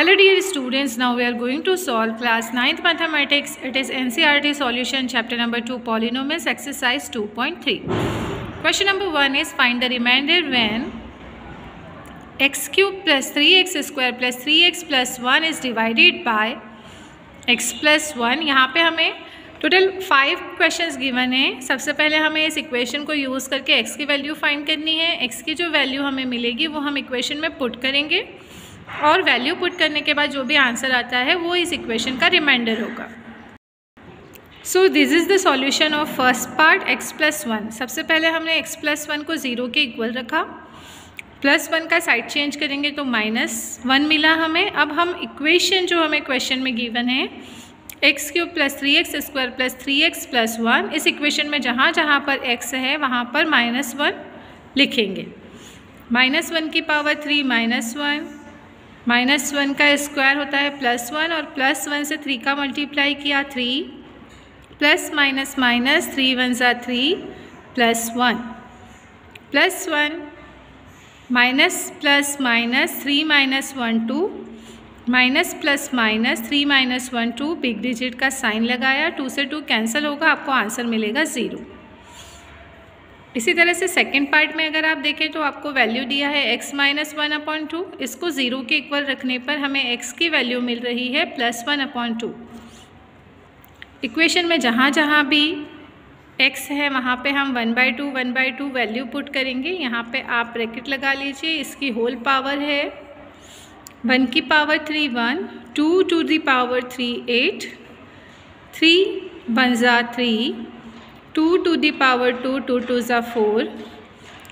Hello dear students now we are going to solve class ninth mathematics it is N C R T solution chapter number two polynomials exercise two point three question number one is find the remainder when x cube plus three x square plus three x plus one is divided by x plus one यहाँ पर हमें total five question given है. सबसे पहले हमें इस equation को use करके एक्स की वैल्यू फाइंड करनी है. एक्स की जो वैल्यू हमें मिलेगी, वो हम इक्वेशन में पुट करेंगे. और वैल्यू पुट करने के बाद जो भी आंसर आता है, वो इस इक्वेशन का रिमाइंडर होगा। So this is the solution of first part x plus one सबसे पहले हमने एक्स प्लस वन को ज़ीरो के इक्वल रखा। प्लस वन का साइड चेंज करेंगे तो माइनस वन मिला हमें। अब हम इक्वेशन जो हमें क्वेश्चन में गिवन है x cube plus three x square plus three x plus one इस इक्वेशन में जहाँ जहाँ पर एक्स है, वहाँ पर माइनस वन लिखेंगे। माइनस वन की power three minus one minus one का स्क्वायर होता है प्लस वन और प्लस वन से थ्री का मल्टीप्लाई किया three, plus minus minus three one ज़ा three plus one. Plus one minus plus minus three minus one two, minus plus minus three minus one two, big digit का sign लगाया, two से two cancel होगा, आपको answer मिलेगा zero. इसी तरह से सेकेंड पार्ट में अगर आप देखें तो आपको वैल्यू दिया है x minus one upon two इसको ज़ीरो के इक्वल रखने पर हमें x की वैल्यू मिल रही है plus one upon two equation में जहाँ जहाँ भी x है, वहाँ पे हम one by two one by two value put करेंगे. यहाँ पे आप ब्रैकेट लगा लीजिए. इसकी होल पावर है वन की power three one two to the power three eight three one ज़ा three two to the power two two two ज़ा फोर,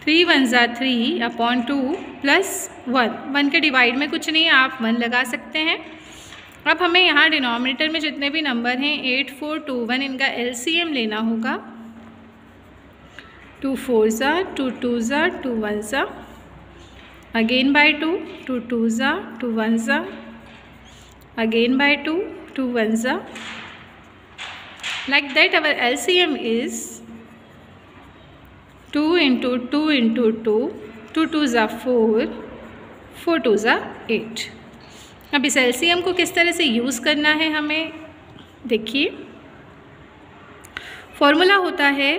थ्री वन ज़ा three upon two plus one. One के divide में कुछ नहीं है आप वन लगा सकते हैं। अब हमें यहाँ डिनोमिनेटर में जितने भी नंबर हैं, एट फोर टू वन, इनका एल सी एम लेना होगा। टू फोर ज़ा, टू टू ज़ा, टू वन ज़ा। Again by two two two ज़ा, टू वन ज़ा। Again by two two one ज़ा। Like that, our LCM is 2 into 2 into 2 2 2 ज़ा फोर फोर टू ज़ा एट अब इस एलसीएम को किस तरह से यूज़ करना है हमें? देखिए। फॉर्मूला होता है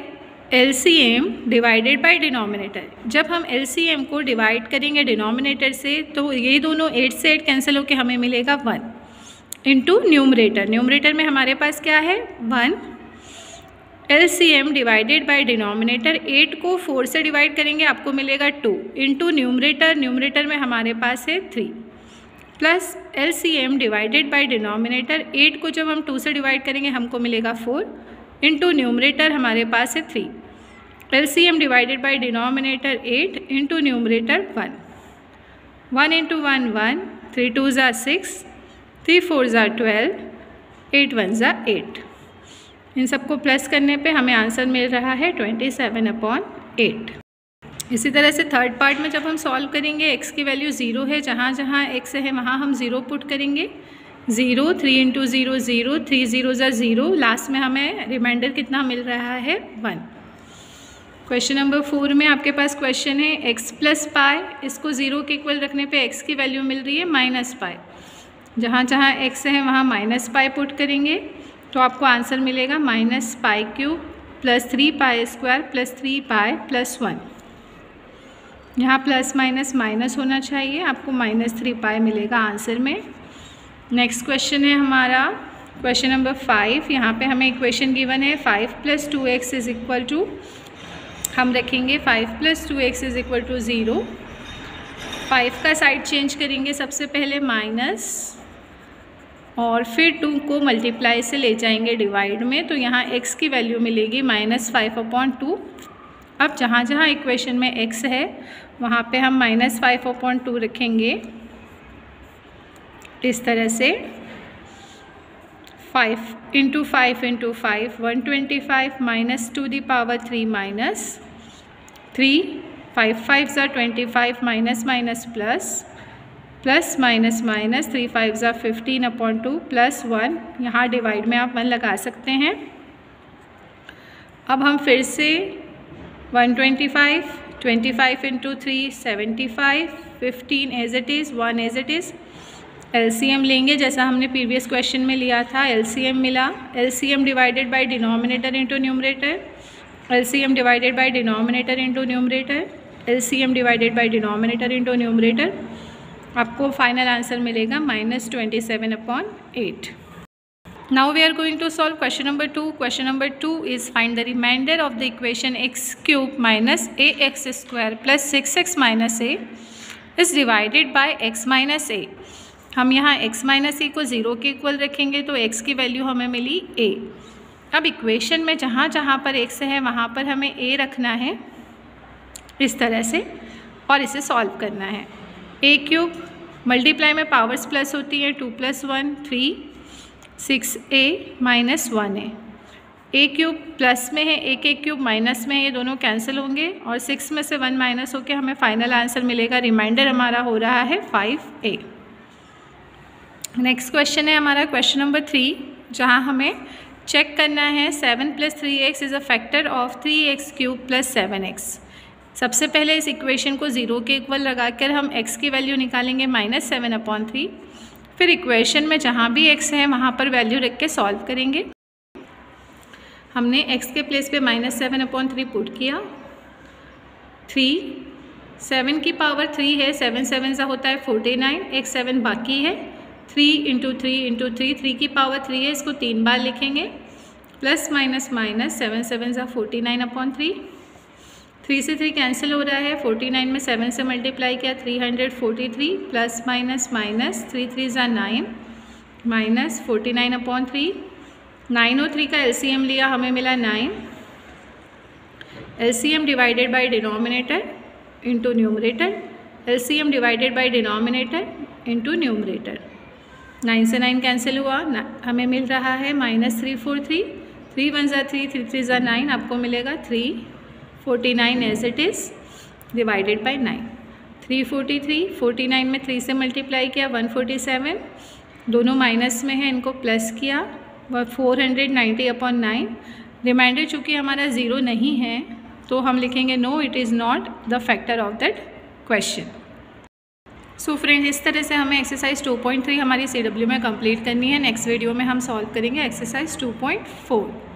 एम डिवाइडेड बाई डिनोमिनेटर जब हम एल सी एम को डिवाइड करेंगे डिनोमिनेटर से तो ये दोनों एट से एट कैंसिल होकर हमें मिलेगा वन इंटू न्यूमरेटर न्यूमरेटर में हमारे पास क्या है? One L C M divided by denominator eight को फोर से डिवाइड करेंगे, आपको मिलेगा टू इंटू न्यूमरेटर न्यूमरेटर में हमारे पास है three plus L C M divided by denominator eight को जब हम टू से डिवाइड करेंगे, हमको मिलेगा फोर इंटू न्यूमरेटर हमारे पास है three L C M divided by denominator eight into numerator one one into one one three two ज़ा सिक्स थ्री फोर ज़ा ट्वेल्व एट वन ज़ा एट इन सबको प्लस करने पे हमें आंसर मिल रहा है ट्वेंटी सेवन अपॉन एट इसी तरह से थर्ड पार्ट में जब हम सॉल्व करेंगे एक्स की वैल्यू ज़ीरो है, जहाँ जहाँ एक्स है, वहाँ हम ज़ीरो पुट करेंगे. Zero three into zero zero three zero ज़ा ज़ीरो लास्ट में हमें रिमाइंडर कितना मिल रहा है? वन क्वेश्चन नंबर फोर में आपके पास क्वेश्चन है एक्स प्लस पाए इसको ज़ीरो के इक्वल रखने पे एक्स की वैल्यू मिल रही है माइनस पाए जहाँ जहाँ एक्स है, वहाँ माइनस पाई पुट करेंगे। तो आपको आंसर मिलेगा minus pi cube plus three pi square plus three pi plus one यहाँ प्लस माइनस माइनस होना चाहिए, आपको माइनस थ्री पाई मिलेगा आंसर में। नेक्स्ट क्वेश्चन है हमारा। क्वेश्चन नंबर फाइव यहाँ पे हमें इक्वेशन गिवन है। Five plus two x is equal to हम रखेंगे five plus two x is equal to zero five का साइड चेंज करेंगे सबसे पहले माइनस और फिर टू को मल्टीप्लाई से ले जाएँगे डिवाइड में तो यहाँ एक्स की वैल्यू मिलेगी माइनस फाइव अपॉइंट टू अब जहाँ जहाँ इक्वेशन में एक्स है, वहाँ पे हम माइनस फाइव अपॉइंट टू रखेंगे। इस तरह से five into five into five one twenty five minus to the power three minus three five five ज़ा twenty five minus minus plus plus minus minus three five ज़ा fifteen upon two plus one. यहाँ divide में आप one लगा सकते हैं। अब हम फिर से one twenty five twenty five into three, seventy five, fifteen as it is one as it is LCM लेंगे, जैसा हमने प्रीवियस क्वेश्चन में लिया था, एलसीएम मिला। LCM divided by denominator into numerator. LCM divided by denominator into numerator. LCM divided by denominator into numerator. आपको final answer मिलेगा minus twenty seven upon eight now we are going to solve question number two question number two is find the reminder of the equation x cube minus a x square plus six x minus a is divided by x minus a हम यहाँ x minus ए को zero के equal रखेंगे तो x की value हमें मिली ए अब equation में जहाँ जहाँ पर एक्स है, वहाँ पर हमें ए रखना है, इस तरह से और इसे सॉल्व करना है। A क्यूब मल्टीप्लाई में पावर्स प्लस होती है two plus one three six a minus one a a cube plus में है एक ए क्यूब माइनस में है, ये दोनों कैंसिल होंगे और सिक्स में से वन माइनस होकर हमें फाइनल आंसर मिलेगा। रिमाइंडर हमारा हो रहा है फाइव ए नेक्स्ट क्वेश्चन है हमारा क्वेश्चन नंबर थ्री जहाँ हमें चेक करना है seven plus three x is a factor of three x cube plus seven x सबसे पहले इस इक्वेशन को ज़ीरो के इक्वल लगाकर हम एक्स की वैल्यू निकालेंगे माइनस सेवन अपॉन थ्री फिर इक्वेशन में जहाँ भी एक्स है, वहाँ पर वैल्यू रख के सॉल्व करेंगे। हमने एक्स के प्लेस पे minus seven upon three put किया। थ्री सेवन की पावर थ्री है सेवन सेवन सा होता है फोर्टी नाइन एक सेवन बाकी है। Three into three into three three की पावर थ्री है, इसको तीन बार लिखेंगे। Plus minus minus seven seven सा forty nine upon three three से थ्री कैंसिल हो रहा है, फोर्टी नाइन में सेवन से मल्टीप्लाई किया, three hundred forty three plus minus minus three three ज़ा nine minus forty nine upon three nine और थ्री का एलसीएम लिया, हमें मिला nine LCM divided by denominator into numerator LCM divided by denominator into numerator nine से nine cancel हुआ हमें मिल रहा है minus three four three three one ज़ा थ्री थ्री थ्री ज़ा नाइन आपको मिलेगा three forty nine as it is divided by nine three forty three forty nine में थ्री से मल्टीप्लाई किया वन फोर्टी सेवन दोनों माइनस में है, इनको प्लस किया व four hundred ninety upon nine reminder चूँकि हमारा ज़ीरो नहीं है तो हम लिखेंगे no it is not the factor of that question so friends इस तरह से हमें एक्सरसाइज 2.3 हमारी सी में कंप्लीट करनी है. नेक्स्ट वीडियो में हम सॉल्व करेंगे एक्सरसाइज 2.4